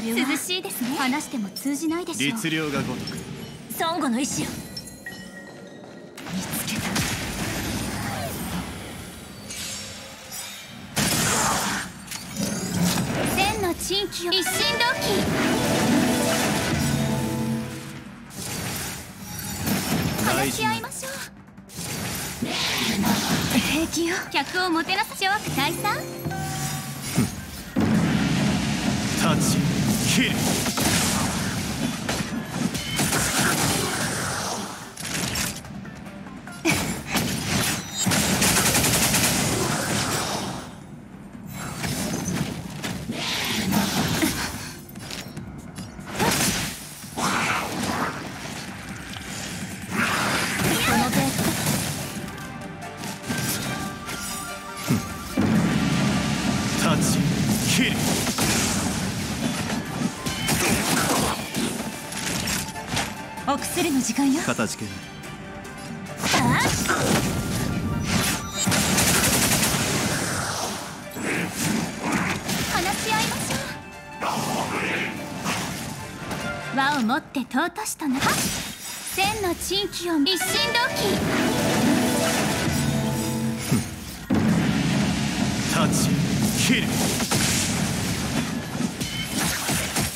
あれは涼しいですね。話しても通じないでしょう。律令が如く。孫悟の意志を。見つけた。千の珍奇を。一心同期。話し合いましょう。平気よ。客をもてなす諸悪退散立ち切る。このベッ立ち切る。お薬の時間よ。かたじけない話し合いましょう。和をもって尊しとな。千の珍奇を一心同期。立ち切る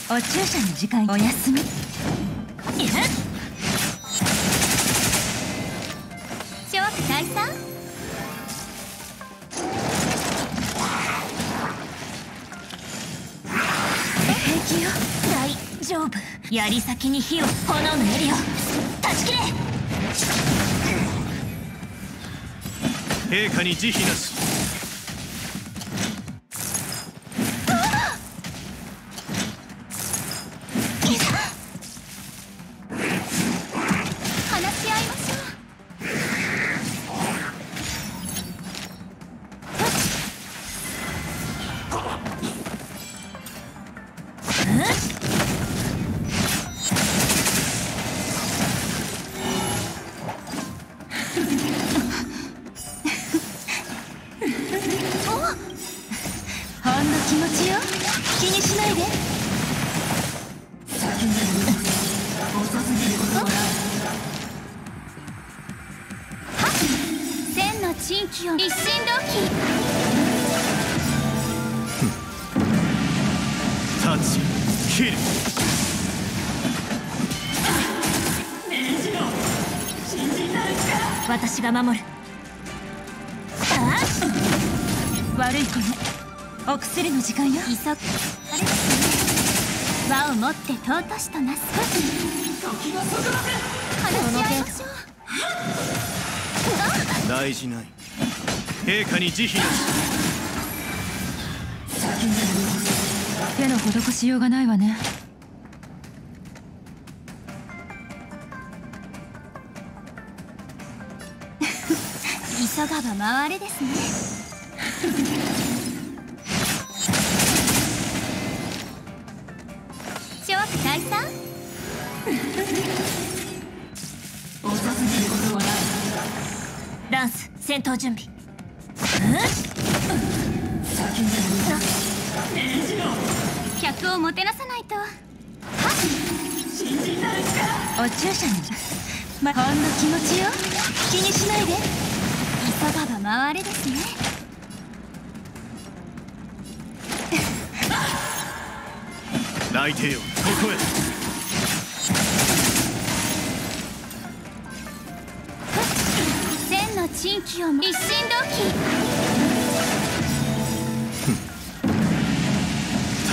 お注射の時間お休み槍先に火を炎の槍を。断ち切れ陛下に慈悲なしが守る。悪い子ね。お薬の時間よ。急をもって尊しとなす。話し合いましょう大事ない。陛下に慈悲手の施しようがないわね回れですね。諸悪退散？ランス戦闘準備。客をもてなさないと。お注射に。まほんの気持ちよ気にしないで急がば回れですね。来帝よここへ千の珍奇を一心同期。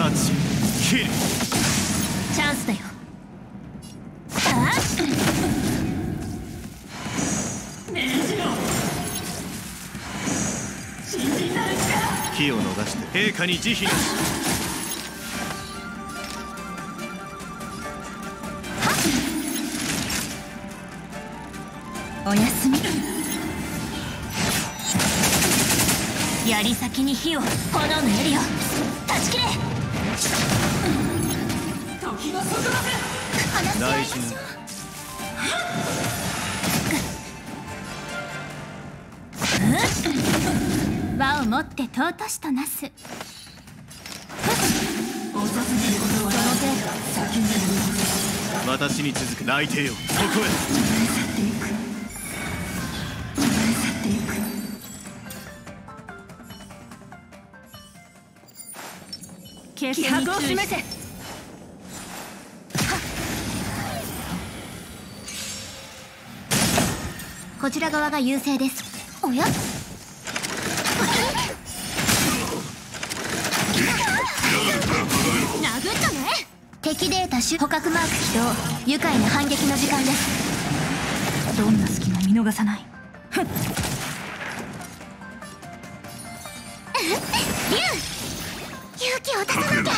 立ち切るチャンスだよ陛下に慈悲おやすみ。槍先に火を炎の槍を。断ち切れ大事な和をもって尊しとなす。私に続く内定よそこへ。気気迫を示せこちら側が優勢です。おや？種捕獲マーク起動。愉快な反撃の時間です。どんな隙も見逃さない。勇気を出さなきゃ。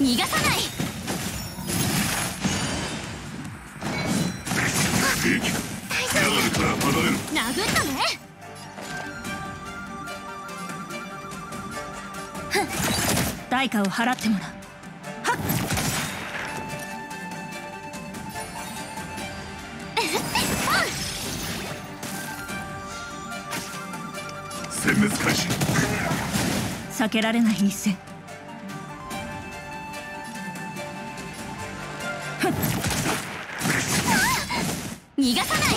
逃がさない価を払ってもらう。はっ。殲滅開始避けられない一戦。逃がさない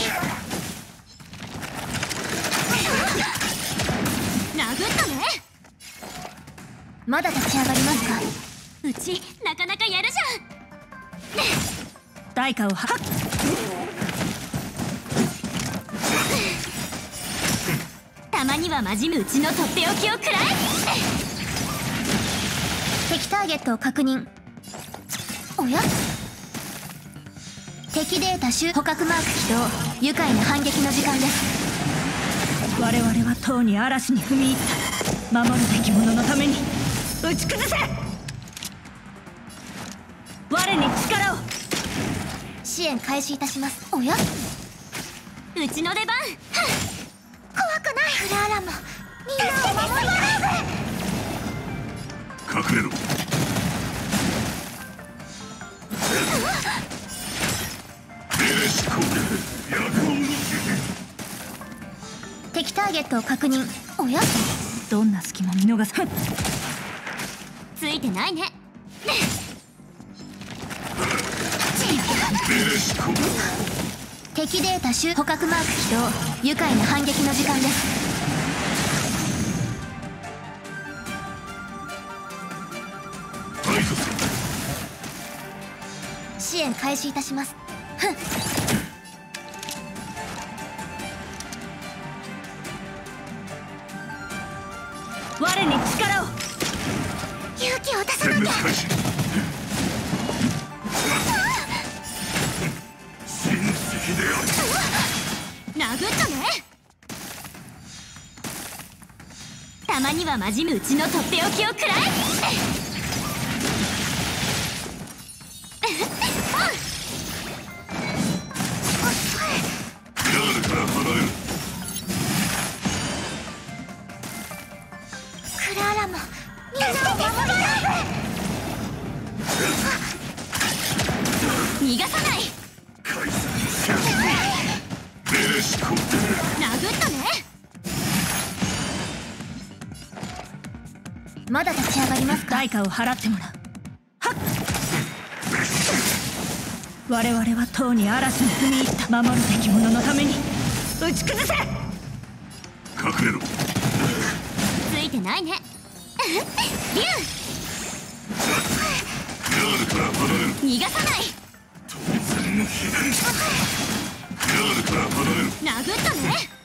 代価をはっ。たまには真面目うちのとっておきを食らえ。敵ターゲットを確認。おや？敵データ種捕獲マーク起動。愉快な反撃の時間です。我々はとうに嵐に踏み入った。守るべき者のために。打ち崩せ援開始いたします。おや？うちの出番。怖くない。クラーラもみんなを守り隠れろ。敵ターゲットを確認。おや？どんな隙も見逃さ ついてないね敵データ種捕獲マーク起動。愉快な反撃の時間です。支援開始いたしますたね。たまにはまじむうちのとっておきをくらえ。まだ立ち上がりますか？代価を払ってもらう。はっ！我々はとうに嵐に踏み入った守るべき者のために打ち崩せ！隠れろ。ついてないね。竜！クラールから離れる逃がさない！当然のから離れる殴ったね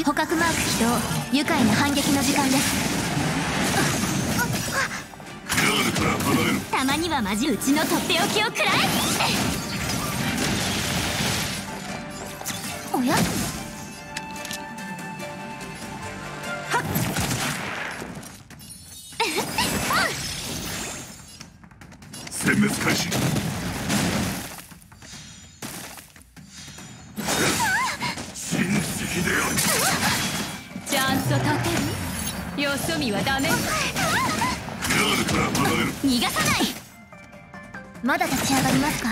し捕獲マーク起動。愉快な反撃の時間です。たまにはマジうちのとっておきを食らえ。おや？まだ立ち上がりますか？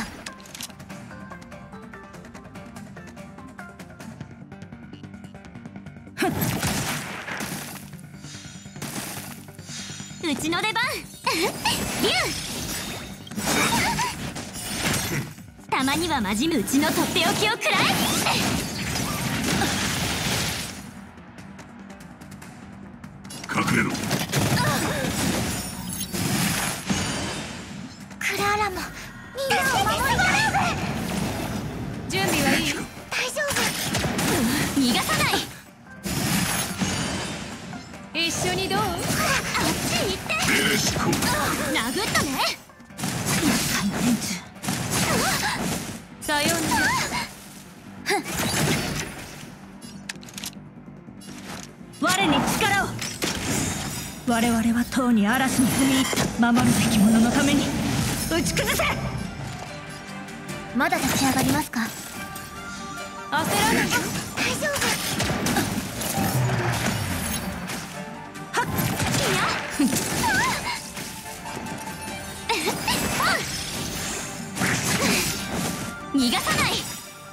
うちの出番。竜。たまにはまじむうちのとっておきを食らえ。準備はいい大丈夫。逃がさない一緒にどうあっち行って命令執行殴ったねさようなら我に力を我々はとうに嵐に踏み入った守るべき者のために打ち崩せまだ立ち上がりますか？焦らない大丈夫はっいや。逃がさない。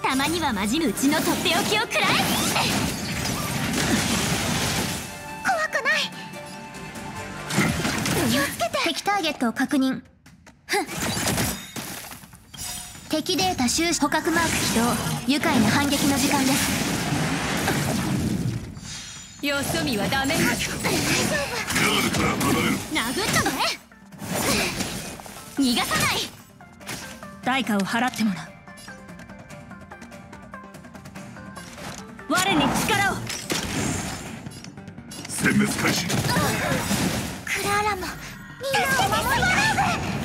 たまにはうちのとっておきを食らえ。怖くない。気をつけて。敵ターゲットを確認敵データ収集捕獲マーク起動愉快な反撃の時間です。よそ見はダメ。大丈ガードから離れる。夫殴ったね逃がさない。代価を払ってもらう。我に力を。殲滅開始。クラーラもみんなを守り命令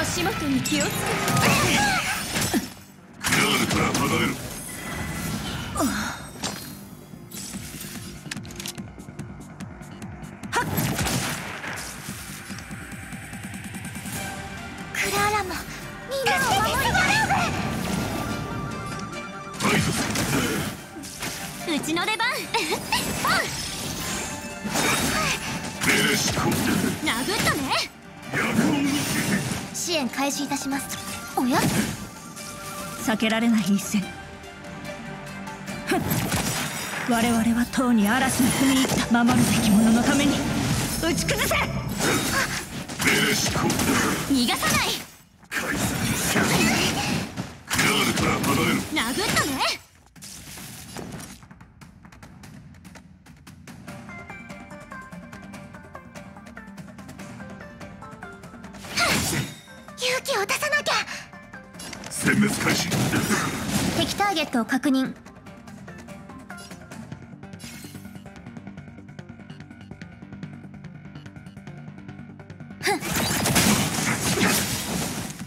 足元に気をつけて。けられない一戦。我々はとうに嵐に踏み入った守るべき者のために。打ち崩せ！逃がさない。殴ったねを確認。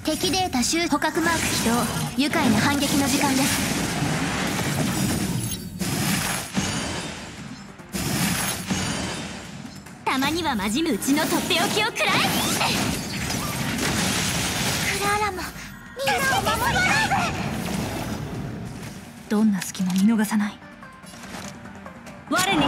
敵データ収捕獲マーク起動。愉快な反撃の時間です。たまにはまじむうちのとっておきを食らえクラーラもみんなを守りどんな隙も見逃さない。我に